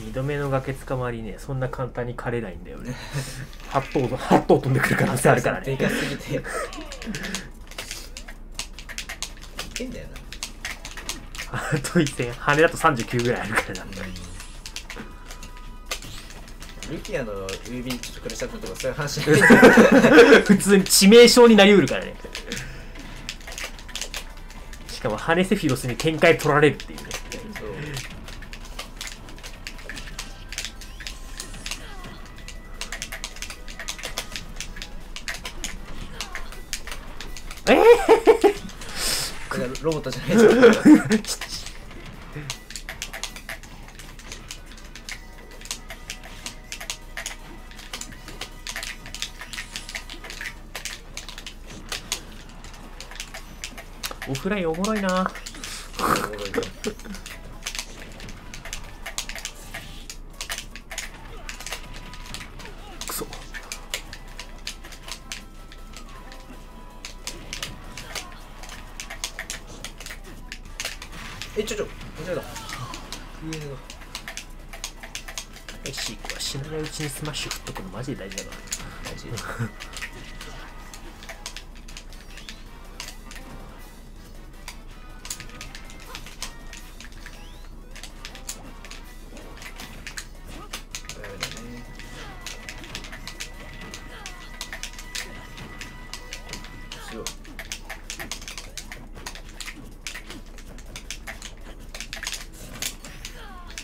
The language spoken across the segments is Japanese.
二度目の崖捕まりねそんな簡単に枯れないんだよね。8頭8頭飛んでくる可能性あるからね。でかすぎて。いけんだよな。あと一戦羽だと39ぐらいあるからな。ルキアの郵便ちょっとくれちゃったとかそういう話。普通に致命傷になりうるからね。しかもハネセフィロスに展開取られるっていうねえこれロボットじゃないじゃんオフラインおもろいな。おもろいよえちょちょ、間違えた。上の。よし死なないうちにスマッシュ振っとくのマジで大事だから。マジ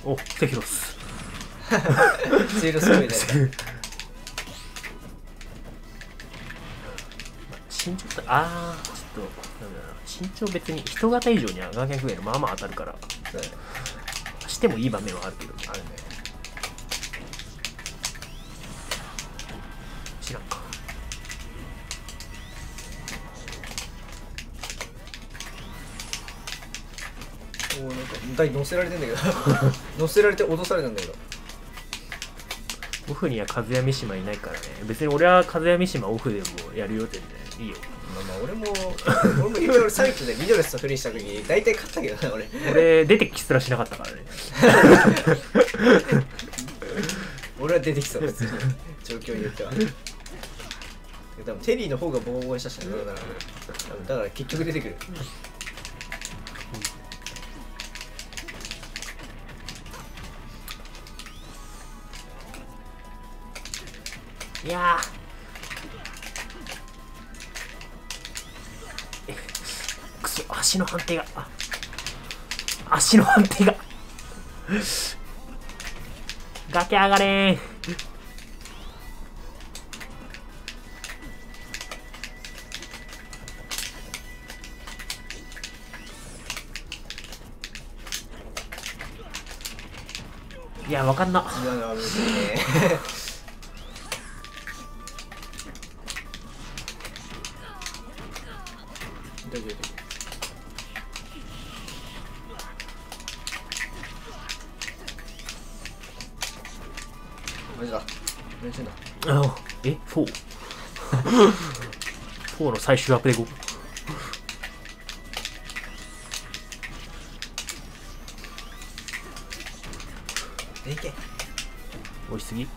おセフィロス。強いのすごいね。身長ってああちょっとなんだろうな。身長別に人型以上にはガーギャングエルまあまあ当たるから。そうだね。してもいい場面はあるけど。あるねおおなんか台乗せられてんだけど。乗せられて脅されたんだけど。オフには風や三島いないからね。別に俺は風や三島オフでもやるよ全然いいよ。まあまあ俺も 俺も今俺サイトでミドレスとフリーした時大体勝ったけどな俺。俺出てきすらしなかったからね。俺は出てきそうです。状況によっては。多分テリーの方がボコボコにしたしねだからだから結局出てくるいやー。くそ足の判定が。足の判定が。崖上がれんいやわかんな。今のはむずいね。何してんだ。あえ？フォー。フォーの最終アップで5え？いけ。押しすぎ。い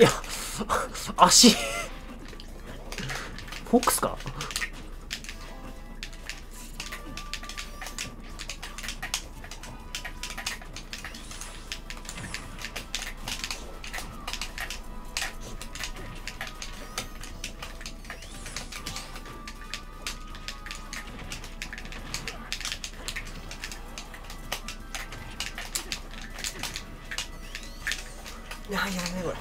や足。フォックスか？ややめこれ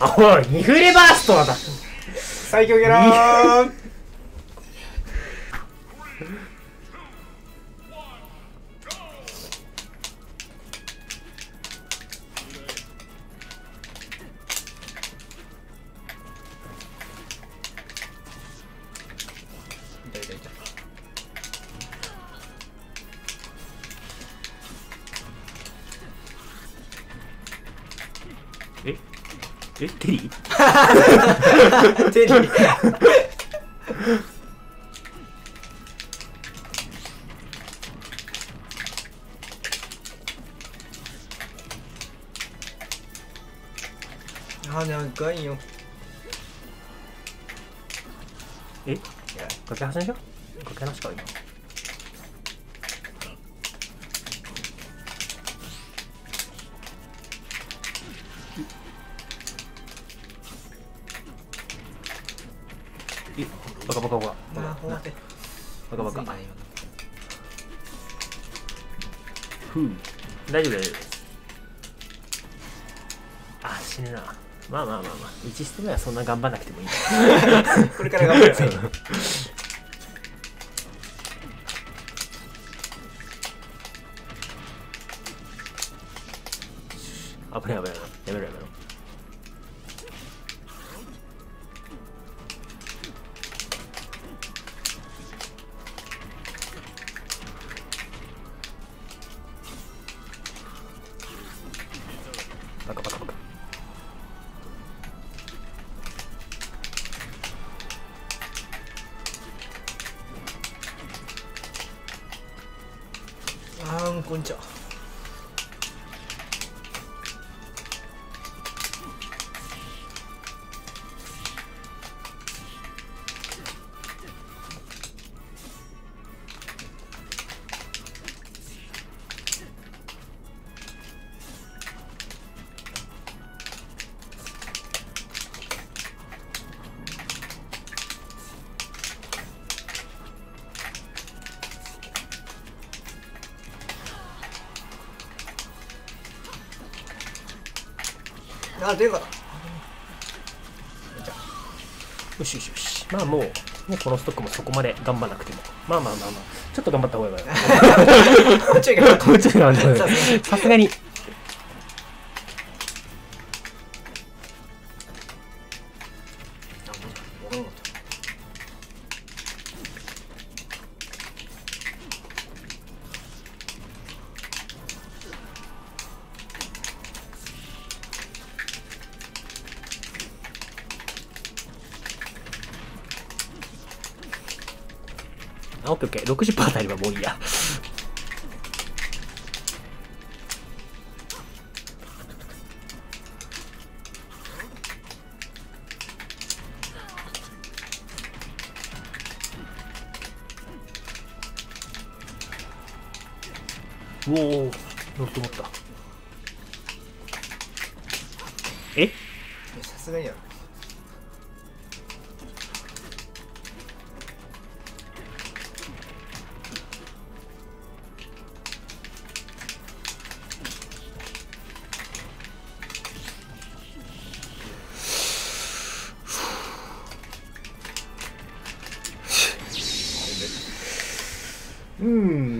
あおいニフレバーストだ。最強キャラーえテリー？テリー。あ長いよ。え？いや。架け橋にしよう。架け橋か今バカバカバカ。バカバカ。むずいな。今のふう。大丈夫大丈夫あ死ぬな。まあまあまあまあ。1ステ目はそんな頑張らなくてもいい。これから頑張るね危ない危ないあーあ出るかなよしよしよし。まあもうねこのストックもそこまで頑張らなくても。まあまあまあまあ。ちょっと頑張った方がいいわよ。もうちょい頑張った方がいいさすがにッケーオッケー60%当たればもういいや。おお乗ると思った。え？さすがにやろ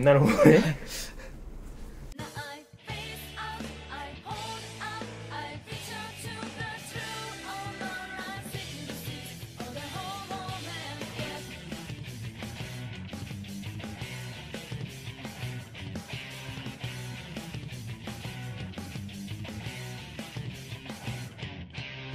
なるほどね。